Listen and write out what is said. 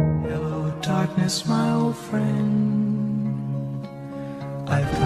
Hello, darkness, my old friend. I've